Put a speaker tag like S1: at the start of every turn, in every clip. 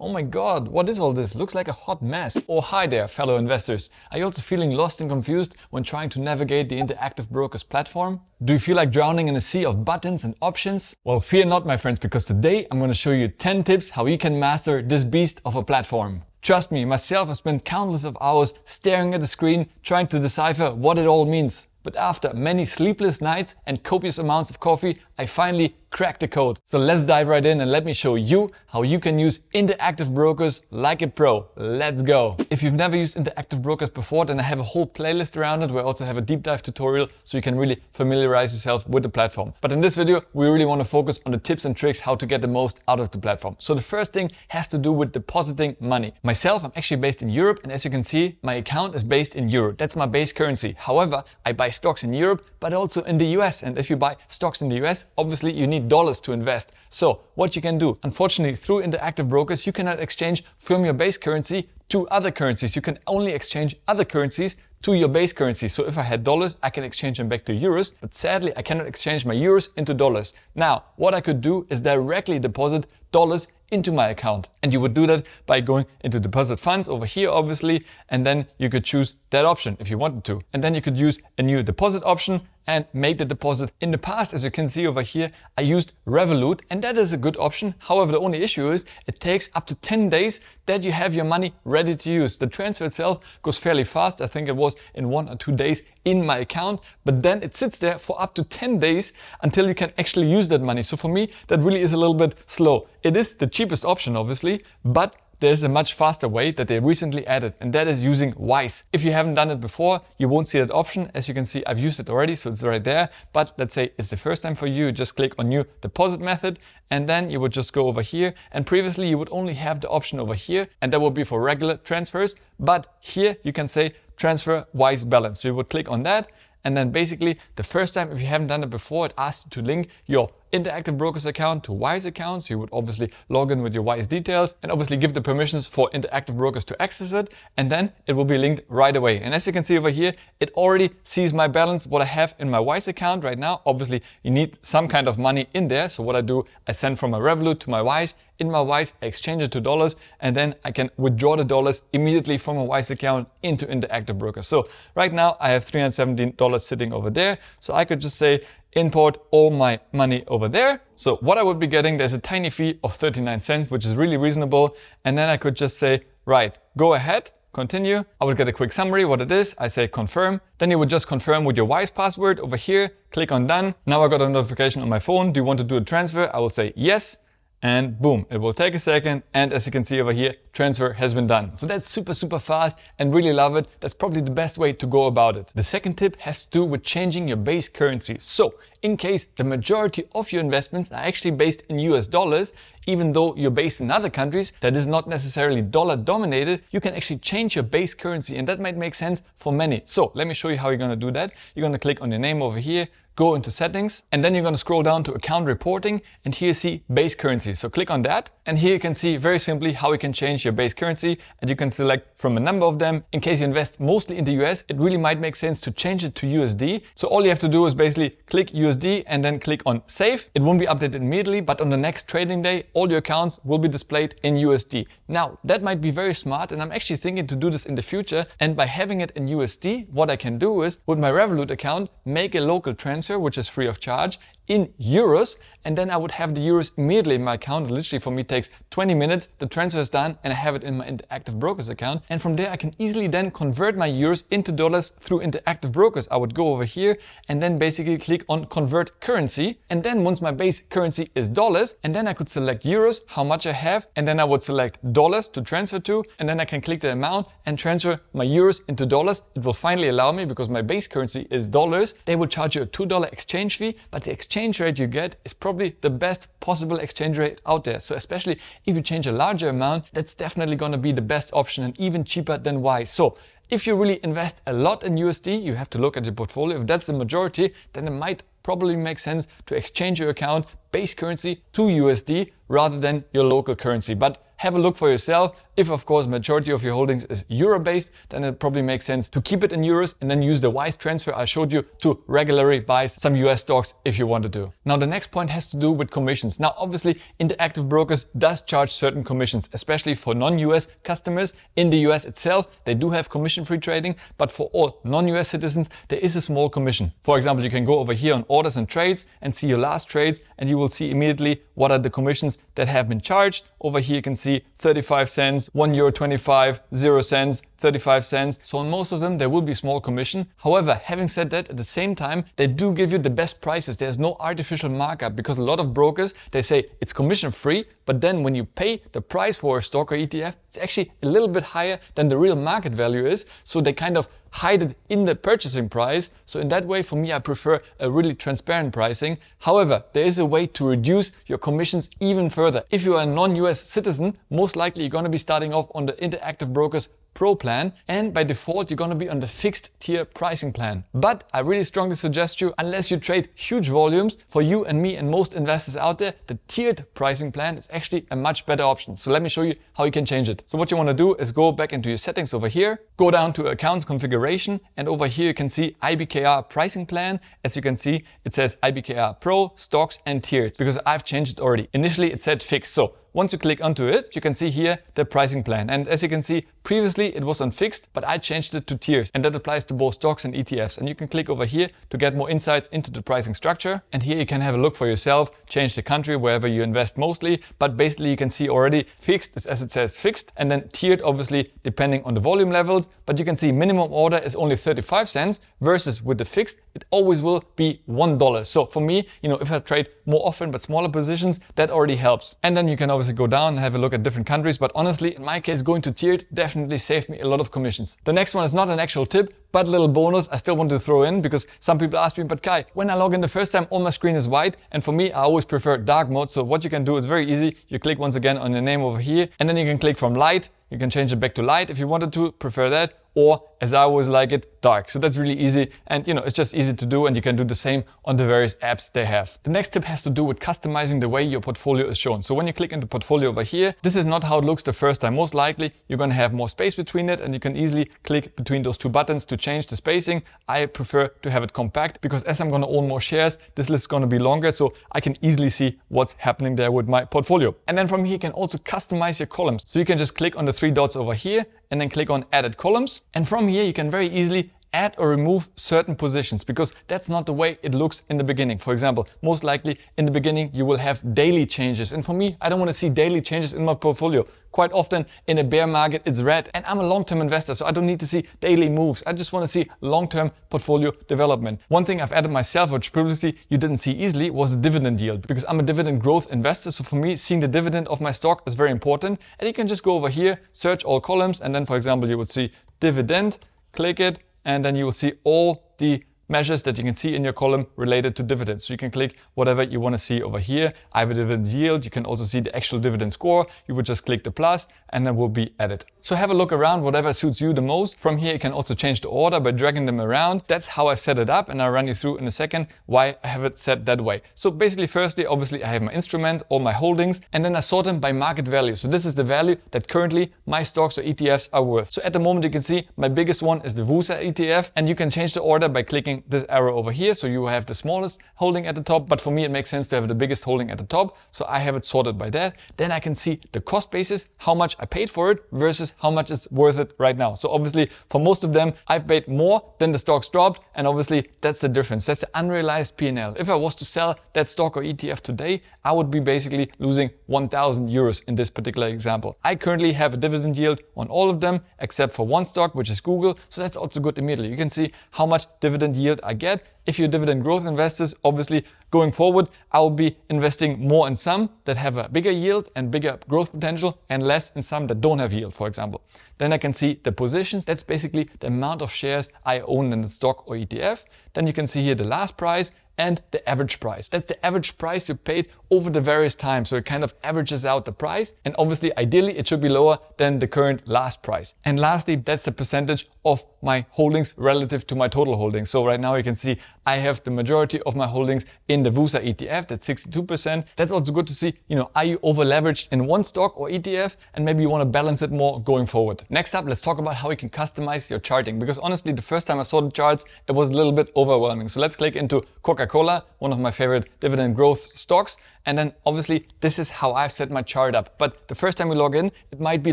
S1: Oh my god, what is all this? Looks like a hot mess. Oh hi there, fellow investors. Are you also feeling lost and confused when trying to navigate the Interactive Brokers platform? Do you feel like drowning in a sea of buttons and options? Well, fear not, my friends, because today I'm going to show you 10 tips how you can master this beast of a platform. Trust me, myself, I've spent countless of hours staring at the screen trying to decipher what it all means. But after many sleepless nights and copious amounts of coffee, I finally cracked the code. So let's dive right in and let me show you how you can use Interactive Brokers like it pro. Let's go. If you've never used Interactive Brokers before, then I have a whole playlist around it I also have a deep dive tutorial so you can really familiarize yourself with the platform. But in this video, we really want to focus on the tips and tricks how to get the most out of the platform. So the first thing has to do with depositing money. Myself, I'm actually based in Europe and as you can see, my account is based in euro. That's my base currency. However, I buy stocks in Europe, but also in the US. And if you buy stocks in the US, obviously you need dollars to invest. So what you can do, unfortunately through interactive brokers, you cannot exchange from your base currency to other currencies. You can only exchange other currencies to your base currency. So if I had dollars, I can exchange them back to euros, but sadly I cannot exchange my euros into dollars. Now, what I could do is directly deposit dollars into my account. And you would do that by going into deposit funds over here, obviously, and then you could choose that option if you wanted to. And then you could use a new deposit option and make the deposit. In the past, as you can see over here, I used Revolut and that is a good option. However, the only issue is it takes up to 10 days that you have your money ready to use. The transfer itself goes fairly fast. I think it was in one or two days in my account, but then it sits there for up to 10 days until you can actually use that money. So for me, that really is a little bit slow. It is the cheapest option, obviously, but there's a much faster way that they recently added, and that is using Wise. If you haven't done it before, you won't see that option. As you can see, I've used it already, so it's right there. But let's say it's the first time for you, just click on new deposit method, and then you would just go over here. And previously you would only have the option over here, and that would be for regular transfers. But here you can say transfer Wise balance. So you would click on that, and then basically the first time, if you haven't done it before, it asks you to link your Interactive Brokers account to Wise accounts. You would obviously log in with your Wise details and obviously give the permissions for Interactive Brokers to access it. And then it will be linked right away. And as you can see over here, it already sees my balance, what I have in my Wise account right now. Obviously, you need some kind of money in there. So what I do, I send from my Revolut to my Wise. In my Wise, I exchange it to dollars and then I can withdraw the dollars immediately from my Wise account into Interactive Brokers. So right now I have $317 sitting over there. So I could just say, import all my money over there. So what I would be getting, there's a tiny fee of 39 cents, which is really reasonable. And then I could just say, right, go ahead, continue. I would get a quick summary, what it is. I say confirm. Then you would just confirm with your Wise password over here, click on done. Now I got a notification on my phone. Do you want to do a transfer? I will say yes and boom, it will take a second. And as you can see over here, transfer has been done. So that's super, super fast and really love it. That's probably the best way to go about it. The second tip has to do with changing your base currency. So in case the majority of your investments are actually based in US dollars, even though you're based in other countries that is not necessarily dollar dominated, you can actually change your base currency and that might make sense for many. So let me show you how you're gonna do that. You're gonna click on your name over here, go into settings, and then you're gonna scroll down to account reporting, and here you see base currency. So click on that, and here you can see very simply how you can change your base currency, and you can select from a number of them. In case you invest mostly in the US, it really might make sense to change it to USD. So all you have to do is basically click USD and then click on save. It won't be updated immediately, but on the next trading day, all your accounts will be displayed in USD. Now, that might be very smart, and I'm actually thinking to do this in the future. And by having it in USD, what I can do is with my Revolut account, make a local transfer which is free of charge, in euros and then I would have the euros immediately in my account. Literally for me takes 20 minutes, the transfer is done and I have it in my Interactive Brokers account. And from there I can easily then convert my euros into dollars through Interactive Brokers. I would go over here and then basically click on convert currency. And then once my base currency is dollars and then I could select euros, how much I have. And then I would select dollars to transfer to. And then I can click the amount and transfer my euros into dollars. It will finally allow me because my base currency is dollars. They will charge you a $2 exchange fee, but the exchange exchange rate you get is probably the best possible exchange rate out there. So especially if you change a larger amount, that's definitely going to be the best option and even cheaper than Wise. So if you really invest a lot in USD, you have to look at your portfolio. If that's the majority, then it might probably make sense to exchange your account base currency to USD rather than your local currency. But have a look for yourself. If of course majority of your holdings is euro based, then it probably makes sense to keep it in euros and then use the wise transfer I showed you to regularly buy some US stocks if you wanted to. Do. Now the next point has to do with commissions. Now obviously Interactive Brokers does charge certain commissions, especially for non-US customers. In the US itself, they do have commission-free trading, but for all non-US citizens, there is a small commission. For example, you can go over here on orders and trades and see your last trades and you will see immediately what are the commissions that have been charged. Over here you can see 35 cents, 1 euro 25, 0 cents, 35 cents. So on most of them, there will be small commission. However, having said that, at the same time, they do give you the best prices. There's no artificial markup because a lot of brokers, they say it's commission free, but then when you pay the price for a stock or ETF, it's actually a little bit higher than the real market value is. So they kind of hide it in the purchasing price. So in that way, for me, I prefer a really transparent pricing. However, there is a way to reduce your commissions even further. If you are a non-US citizen, most likely you're going to be starting off on the Interactive Brokers Pro plan and by default you're going to be on the fixed tier pricing plan. But I really strongly suggest you, unless you trade huge volumes, for you and me and most investors out there, the tiered pricing plan is actually a much better option. So let me show you how you can change it. So what you want to do is go back into your settings over here, go down to accounts configuration and over here you can see IBKR pricing plan. As you can see, it says IBKR Pro, stocks and tiers because I've changed it already. Initially it said fixed. So once you click onto it, you can see here the pricing plan. And as you can see, previously it was on fixed, but I changed it to tiers. And that applies to both stocks and ETFs. And you can click over here to get more insights into the pricing structure. And here you can have a look for yourself, change the country wherever you invest mostly. But basically you can see already fixed is as it says fixed and then tiered obviously depending on the volume levels. But you can see minimum order is only 35 cents versus with the fixed, it always will be $1. So for me, you know, if I trade more often but smaller positions, that already helps. And then you can obviously go down and have a look at different countries. But honestly, in my case, going to tiered definitely saved me a lot of commissions. The next one is not an actual tip, but a little bonus I still want to throw in because some people ask me, but Kai, when I log in the first time, all my screen is white. And for me, I always prefer dark mode. So what you can do is very easy. You click once again on your name over here, and then you can click from light. You can change it back to light if you wanted to, prefer that or as I always like it, dark. So that's really easy. And you know, it's just easy to do and you can do the same on the various apps they have. The next tip has to do with customizing the way your portfolio is shown. So when you click into portfolio over here, this is not how it looks the first time. Most likely you're going to have more space between it and you can easily click between those two buttons to change the spacing. I prefer to have it compact because as I'm going to own more shares, this list is going to be longer. So I can easily see what's happening there with my portfolio. And then from here, you can also customize your columns. So you can just click on the three dots over here and then click on added columns. And from here, you can very easily add or remove certain positions because that's not the way it looks in the beginning. For example, most likely in the beginning you will have daily changes. And for me, I don't want to see daily changes in my portfolio. Quite often in a bear market, it's red. And I'm a long-term investor, so I don't need to see daily moves. I just want to see long-term portfolio development. One thing I've added myself, which previously you didn't see easily, was the dividend yield. Because I'm a dividend growth investor, so for me, seeing the dividend of my stock is very important. And you can just go over here, search all columns, and then for example, you would see dividend, click it, and then you will see all the measures that you can see in your column related to dividends. So you can click whatever you want to see over here. I a dividend yield. You can also see the actual dividend score. You would just click the plus and then will be added. So have a look around whatever suits you the most. From here you can also change the order by dragging them around. That's how I've set it up and I'll run you through in a second why I have it set that way. So basically firstly obviously I have my instrument, all my holdings and then I sort them by market value. So this is the value that currently my stocks or ETFs are worth. So at the moment you can see my biggest one is the VUSA ETF and you can change the order by clicking this arrow over here. So you have the smallest holding at the top, but for me it makes sense to have the biggest holding at the top. So I have it sorted by that. Then I can see the cost basis, how much I paid for it versus how much it's worth it right now. So obviously for most of them, I've paid more than the stocks dropped. And obviously that's the difference. That's the unrealized P&L. If I was to sell that stock or ETF today, I would be basically losing 1000 euros in this particular example. I currently have a dividend yield on all of them except for one stock, which is Google. So that's also good immediately. You can see how much dividend yield yield I get. If you're dividend growth investors, obviously going forward, I will be investing more in some that have a bigger yield and bigger growth potential and less in some that don't have yield, for example. Then I can see the positions. That's basically the amount of shares I own in the stock or ETF. Then you can see here the last price and the average price. That's the average price you paid over the various times. So it kind of averages out the price. And obviously, ideally, it should be lower than the current last price. And lastly, that's the percentage of my holdings relative to my total holdings. So right now you can see I have the majority of my holdings in the VUSA ETF, that's 62%. That's also good to see, you know, are you over leveraged in one stock or ETF and maybe you want to balance it more going forward. Next up, let's talk about how you can customize your charting because honestly, the first time I saw the charts, it was a little bit overwhelming. So let's click into Coca-Cola, one of my favorite dividend growth stocks. And then obviously this is how I've set my chart up. But the first time we log in, it might be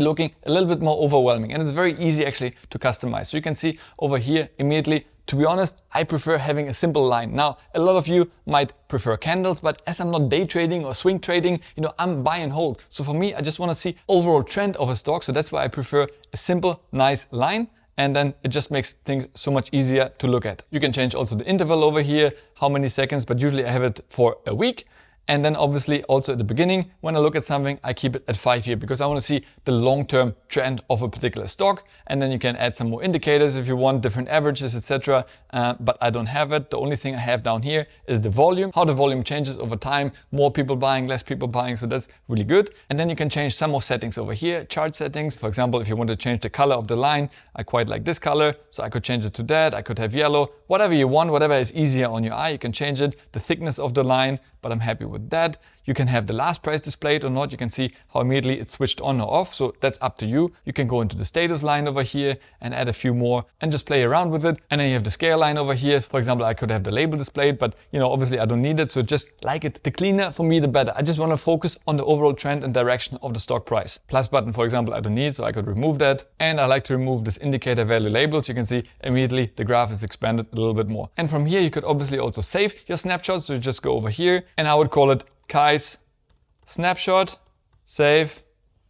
S1: looking a little bit more overwhelming and it's very easy actually to customize. So you can see over here immediately to be honest, I prefer having a simple line. Now, a lot of you might prefer candles, but as I'm not day trading or swing trading, you know, I'm buy and hold. So for me, I just want to see overall trend of a stock. So that's why I prefer a simple, nice line and then it just makes things so much easier to look at. You can change also the interval over here, how many seconds, but usually I have it for a week. And then obviously also at the beginning, when I look at something, I keep it at five year because I want to see the long-term trend of a particular stock. And then you can add some more indicators if you want different averages, etc. Uh, but I don't have it. The only thing I have down here is the volume, how the volume changes over time, more people buying, less people buying. So that's really good. And then you can change some more settings over here, chart settings. For example, if you want to change the color of the line, I quite like this color. So I could change it to that. I could have yellow, whatever you want, whatever is easier on your eye, you can change it. The thickness of the line, but I'm happy with that. You can have the last price displayed or not. You can see how immediately it's switched on or off. So that's up to you. You can go into the status line over here and add a few more and just play around with it. And then you have the scale line over here. For example, I could have the label displayed, but you know, obviously I don't need it. So just like it, the cleaner for me, the better. I just want to focus on the overall trend and direction of the stock price. Plus button, for example, I don't need, so I could remove that. And I like to remove this indicator value labels. You can see immediately the graph is expanded a little bit more. And from here, you could obviously also save your snapshots. So you just go over here and I would call it Kai's snapshot, save,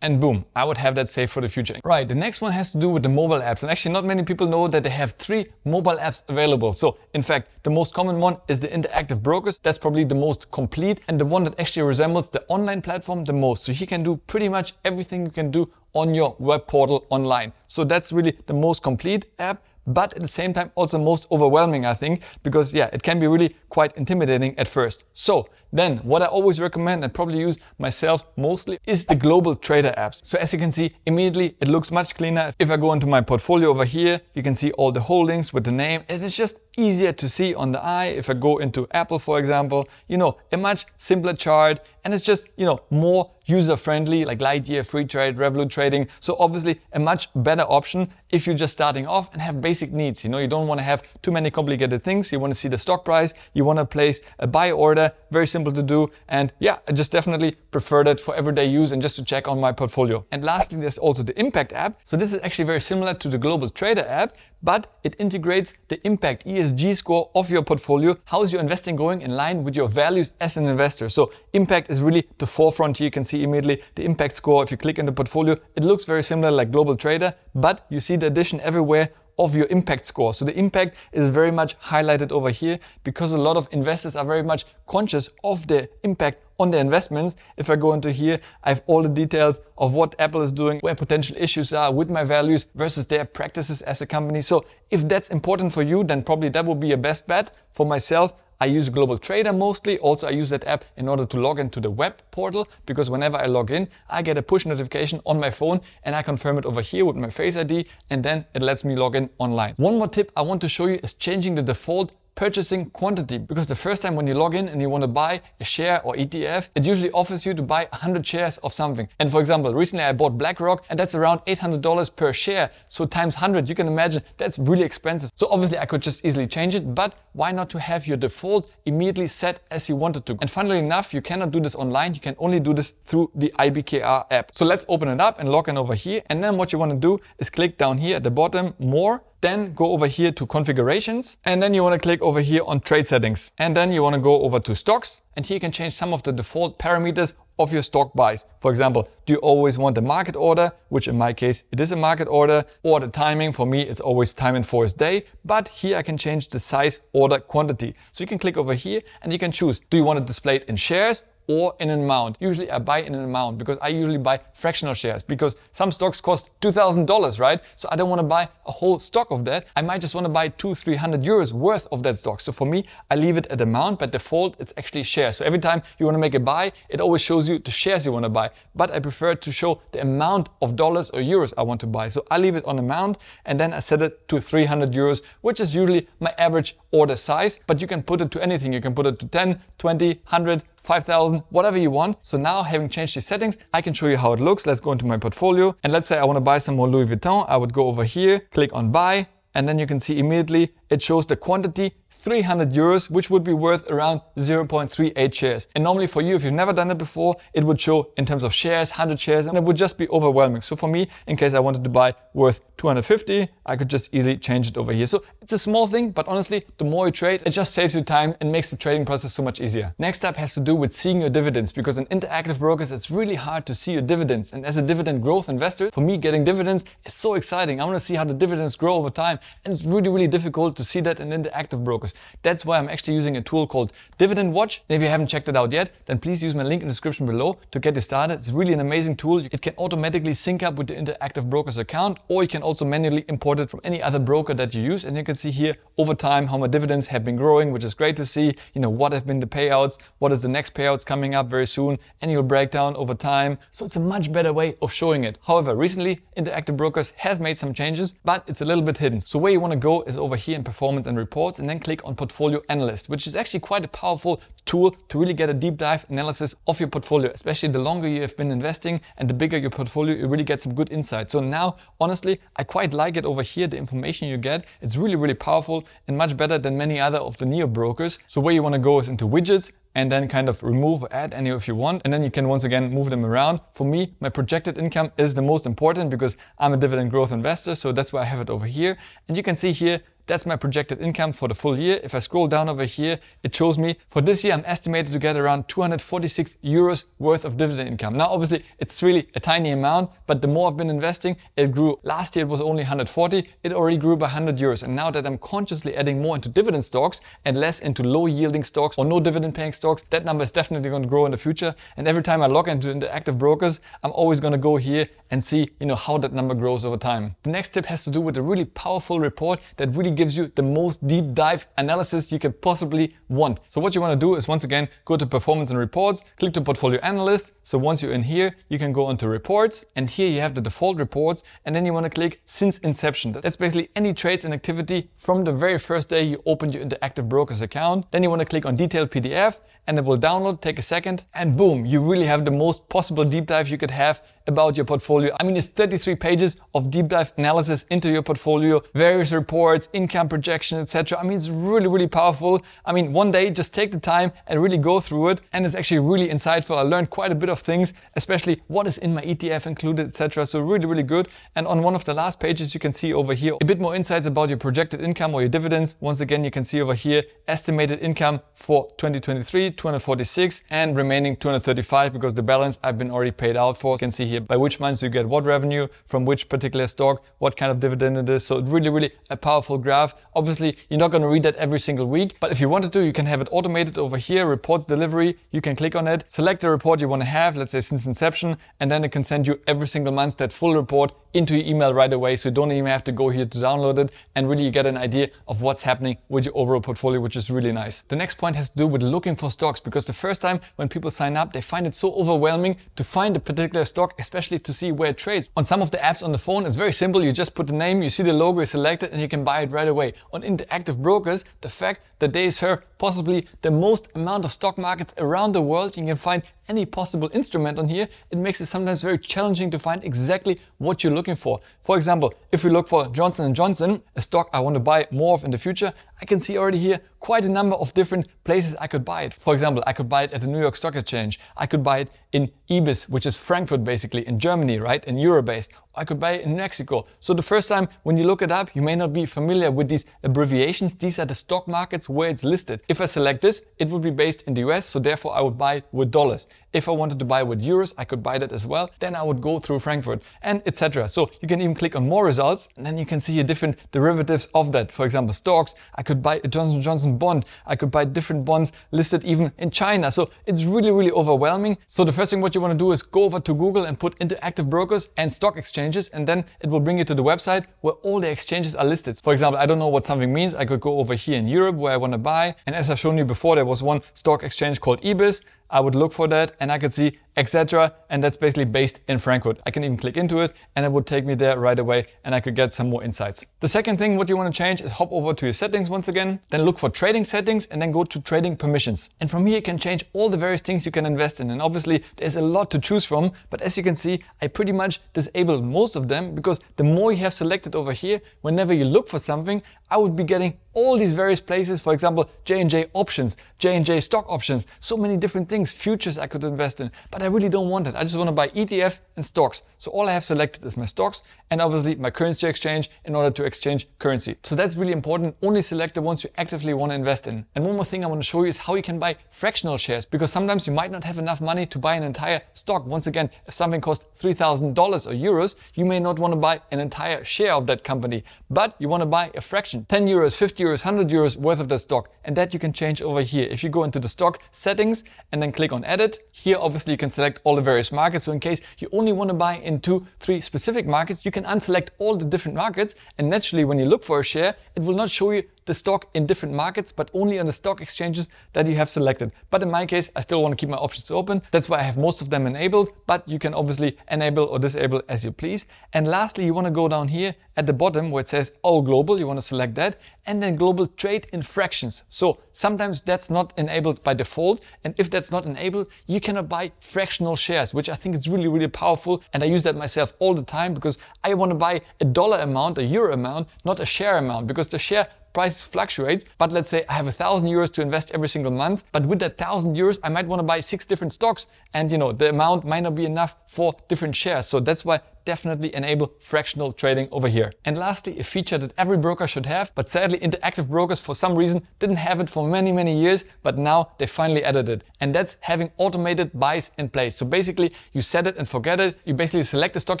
S1: and boom, I would have that saved for the future. Right, the next one has to do with the mobile apps. And actually not many people know that they have three mobile apps available. So in fact, the most common one is the Interactive Brokers. That's probably the most complete and the one that actually resembles the online platform the most. So he can do pretty much everything you can do on your web portal online. So that's really the most complete app but at the same time also most overwhelming, I think, because yeah, it can be really quite intimidating at first. So then what I always recommend and probably use myself mostly is the global trader apps. So as you can see, immediately it looks much cleaner. If I go into my portfolio over here, you can see all the holdings with the name. It is just easier to see on the eye. If I go into Apple, for example, you know, a much simpler chart and it's just, you know, more user friendly like Lightyear, Freetrade, Revolut Trading. So obviously a much better option if you're just starting off and have basic needs. You know, you don't want to have too many complicated things. You want to see the stock price. You want to place a buy order. Very simple to do. And yeah, I just definitely prefer that for everyday use and just to check on my portfolio. And lastly, there's also the Impact app. So this is actually very similar to the Global Trader app, but it integrates the impact ESG score of your portfolio. How is your investing going in line with your values as an investor? So impact is really the forefront. You can see immediately the impact score. If you click in the portfolio, it looks very similar like Global Trader, but you see the addition everywhere of your impact score. So the impact is very much highlighted over here because a lot of investors are very much conscious of the impact on their investments. If I go into here, I have all the details of what Apple is doing, where potential issues are with my values versus their practices as a company. So if that's important for you, then probably that would be your best bet. For myself, I use Global Trader mostly. Also, I use that app in order to log into the web portal because whenever I log in, I get a push notification on my phone and I confirm it over here with my Face ID and then it lets me log in online. One more tip I want to show you is changing the default purchasing quantity because the first time when you log in and you want to buy a share or ETF, it usually offers you to buy 100 shares of something. And for example, recently I bought BlackRock and that's around $800 per share. So times 100, you can imagine that's really expensive. So obviously I could just easily change it, but why not to have your default immediately set as you wanted to? And funnily enough, you cannot do this online. You can only do this through the IBKR app. So let's open it up and log in over here. And then what you want to do is click down here at the bottom, more, then go over here to configurations and then you want to click over here on trade settings. And then you want to go over to stocks and here you can change some of the default parameters of your stock buys. For example, do you always want a market order, which in my case it is a market order, or the timing, for me it's always time in force day, but here I can change the size order quantity. So you can click over here and you can choose, do you want it in shares or in an amount. Usually I buy in an amount because I usually buy fractional shares because some stocks cost $2,000, right? So I don't want to buy a whole stock of that. I might just want to buy two, 300 euros worth of that stock. So for me, I leave it at amount, but default, it's actually shares. So every time you want to make a buy, it always shows you the shares you want to buy. But I prefer to show the amount of dollars or euros I want to buy. So I leave it on amount and then I set it to 300 euros, which is usually my average order size. But you can put it to anything. You can put it to 10, 20, 100, 5000, whatever you want. So now having changed these settings, I can show you how it looks. Let's go into my portfolio. And let's say I want to buy some more Louis Vuitton. I would go over here, click on buy, and then you can see immediately it shows the quantity 300 euros, which would be worth around 0.38 shares. And normally for you, if you've never done it before, it would show in terms of shares, 100 shares, and it would just be overwhelming. So for me, in case I wanted to buy worth 250, I could just easily change it over here. So it's a small thing, but honestly, the more you trade, it just saves you time and makes the trading process so much easier. Next up has to do with seeing your dividends, because in interactive brokers, it's really hard to see your dividends. And as a dividend growth investor, for me, getting dividends is so exciting. I want to see how the dividends grow over time. And it's really, really difficult to see that in interactive brokers. That's why I'm actually using a tool called Dividend Watch. And if you haven't checked it out yet, then please use my link in the description below to get you started. It's really an amazing tool. It can automatically sync up with the interactive brokers account, or you can also manually import it from any other broker that you use. And you can see here over time how my dividends have been growing, which is great to see. You know, what have been the payouts, what is the next payouts coming up very soon, annual breakdown over time. So it's a much better way of showing it. However, recently Interactive Brokers has made some changes, but it's a little bit hidden. So where you want to go is over here in performance and reports and then click on portfolio analyst, which is actually quite a powerful tool to really get a deep dive analysis of your portfolio, especially the longer you have been investing and the bigger your portfolio, you really get some good insight. So now, honestly, I quite like it over here, the information you get. It's really, really powerful and much better than many other of the neo brokers. So where you want to go is into widgets and then kind of remove or add any if you want. And then you can once again move them around. For me, my projected income is the most important because I'm a dividend growth investor. So that's why I have it over here. And you can see here that's my projected income for the full year. If I scroll down over here, it shows me for this year, I'm estimated to get around 246 euros worth of dividend income. Now, obviously, it's really a tiny amount, but the more I've been investing, it grew. Last year, it was only 140. It already grew by 100 euros. And now that I'm consciously adding more into dividend stocks and less into low yielding stocks or no dividend paying stocks, that number is definitely going to grow in the future. And every time I log into interactive brokers, I'm always going to go here and see, you know, how that number grows over time. The next tip has to do with a really powerful report that really gives you the most deep dive analysis you could possibly want. So what you want to do is once again, go to performance and reports, click to portfolio analyst. So once you're in here, you can go onto reports and here you have the default reports and then you want to click since inception. That's basically any trades and activity from the very first day you opened your interactive brokers account. Then you want to click on detailed PDF and it will download, take a second, and boom, you really have the most possible deep dive you could have about your portfolio. I mean, it's 33 pages of deep dive analysis into your portfolio, various reports, income projections, etc. I mean, it's really, really powerful. I mean, one day just take the time and really go through it, and it's actually really insightful. I learned quite a bit of things, especially what is in my ETF included, etc. So really, really good. And on one of the last pages, you can see over here a bit more insights about your projected income or your dividends. Once again, you can see over here estimated income for 2023 246 and remaining 235 because the balance I've been already paid out for. You can see here by which months you get what revenue from which particular stock, what kind of dividend it is. So it's really, really a powerful graph. Obviously, you're not going to read that every single week, but if you wanted to, you can have it automated over here, reports delivery. You can click on it, select the report you want to have, let's say since inception, and then it can send you every single month that full report into your email right away. So you don't even have to go here to download it and really you get an idea of what's happening with your overall portfolio, which is really nice. The next point has to do with looking for stocks because the first time when people sign up, they find it so overwhelming to find a particular stock, especially to see where it trades. On some of the apps on the phone, it's very simple. You just put the name, you see the logo, you select it, and you can buy it right away. On interactive brokers, the fact that they serve possibly the most amount of stock markets around the world, you can find any possible instrument on here, it makes it sometimes very challenging to find exactly what you're looking for. For example, if we look for Johnson & Johnson, a stock I want to buy more of in the future, I can see already here quite a number of different places I could buy it. For example, I could buy it at the New York Stock Exchange. I could buy it in IBIS, which is Frankfurt basically in Germany, right? In Euro based. I could buy in Mexico. So the first time when you look it up, you may not be familiar with these abbreviations. These are the stock markets where it's listed. If I select this, it would be based in the US, so therefore I would buy it with dollars. If I wanted to buy with euros, I could buy that as well. Then I would go through Frankfurt and etc. So you can even click on more results and then you can see different derivatives of that. For example, stocks, I could buy a Johnson Johnson bond. I could buy different bonds listed even in China. So it's really, really overwhelming. So the first thing what you want to do is go over to Google and put interactive brokers and stock exchanges and then it will bring you to the website where all the exchanges are listed. For example, I don't know what something means. I could go over here in Europe where I want to buy. And as I've shown you before, there was one stock exchange called IBIS. I would look for that and I could see etc. And that's basically based in Frankfurt. I can even click into it and it would take me there right away and I could get some more insights. The second thing what you want to change is hop over to your settings once again, then look for trading settings and then go to trading permissions. And from here you can change all the various things you can invest in. And obviously there's a lot to choose from, but as you can see, I pretty much disabled most of them because the more you have selected over here, whenever you look for something, I would be getting all these various places, for example, J&J options, J&J stock options, so many different things, futures I could invest in, but I really don't want that. I just want to buy ETFs and stocks. So all I have selected is my stocks and obviously my currency exchange in order to exchange currency. So that's really important. Only select the ones you actively want to invest in. And one more thing I want to show you is how you can buy fractional shares because sometimes you might not have enough money to buy an entire stock. Once again, if something costs $3,000 or euros, you may not want to buy an entire share of that company, but you want to buy a fraction, 10 euros, 50 euros, 100 euros worth of the stock. And that you can change over here. If you go into the stock settings and then click on edit, here obviously you can select all the various markets. So in case you only want to buy in two, three specific markets, you can unselect all the different markets. And naturally, when you look for a share, it will not show you the stock in different markets, but only on the stock exchanges that you have selected. But in my case, I still want to keep my options open. That's why I have most of them enabled, but you can obviously enable or disable as you please. And lastly, you want to go down here at the bottom where it says all global, you want to select that and then global trade in fractions. So sometimes that's not enabled by default. And if that's not enabled, you cannot buy fractional shares, which I think is really, really powerful. And I use that myself all the time because I want to buy a dollar amount, a euro amount, not a share amount, because the share price fluctuates. But let's say I have a thousand euros to invest every single month. But with that thousand euros, I might want to buy six different stocks. And you know, the amount might not be enough for different shares. So that's why definitely enable fractional trading over here. And lastly, a feature that every broker should have, but sadly Interactive Brokers for some reason didn't have it for many, many years, but now they finally added it. And that's having automated buys in place. So basically you set it and forget it. You basically select the stock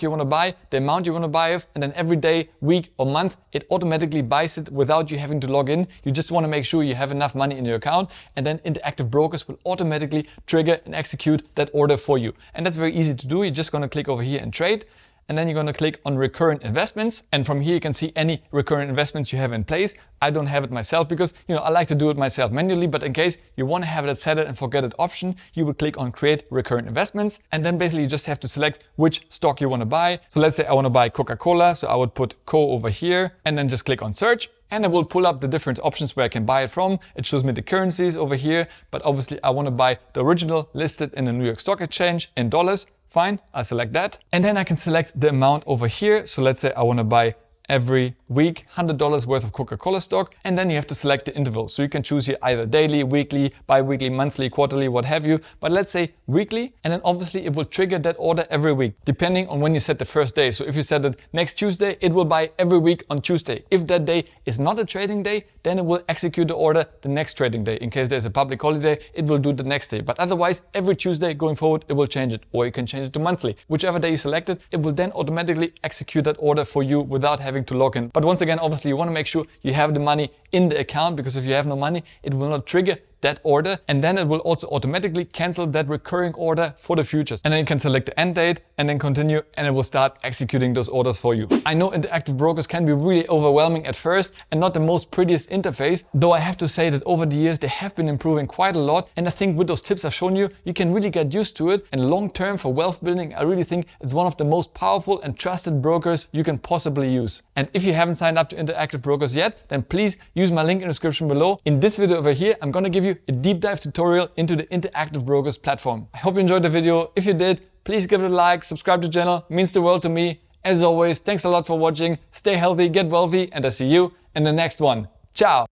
S1: you want to buy, the amount you want to buy of, and then every day, week or month, it automatically buys it without you having to log in. You just want to make sure you have enough money in your account and then Interactive Brokers will automatically trigger and execute that order for you. And that's very easy to do. You're just going to click over here and trade and then you're going to click on recurrent investments. And from here you can see any recurrent investments you have in place. I don't have it myself because, you know, I like to do it myself manually, but in case you want to have that set it and forget it option, you would click on create recurrent investments. And then basically you just have to select which stock you want to buy. So let's say I want to buy Coca-Cola. So I would put Co over here and then just click on search and I will pull up the different options where I can buy it from. It shows me the currencies over here, but obviously I want to buy the original listed in the New York Stock Exchange in dollars. Fine, I select that. And then I can select the amount over here. So let's say I want to buy every week, $100 worth of Coca-Cola stock. And then you have to select the interval. So you can choose here either daily, weekly, bi-weekly, monthly, quarterly, what have you. But let's say weekly. And then obviously it will trigger that order every week, depending on when you set the first day. So if you set it next Tuesday, it will buy every week on Tuesday. If that day is not a trading day, then it will execute the order the next trading day. In case there's a public holiday, it will do the next day. But otherwise, every Tuesday going forward, it will change it. Or you can change it to monthly. Whichever day you selected, it will then automatically execute that order for you without having to log in. But once again, obviously you want to make sure you have the money in the account because if you have no money, it will not trigger that order and then it will also automatically cancel that recurring order for the futures. And then you can select the end date and then continue and it will start executing those orders for you. I know interactive brokers can be really overwhelming at first and not the most prettiest interface, though I have to say that over the years they have been improving quite a lot and I think with those tips I've shown you, you can really get used to it and long term for wealth building, I really think it's one of the most powerful and trusted brokers you can possibly use. And if you haven't signed up to Interactive Brokers yet, then please use my link in the description below. In this video over here, I'm gonna give you a deep dive tutorial into the Interactive Brokers platform. I hope you enjoyed the video. If you did, please give it a like, subscribe to the channel, it means the world to me. As always, thanks a lot for watching, stay healthy, get wealthy, and I see you in the next one. Ciao!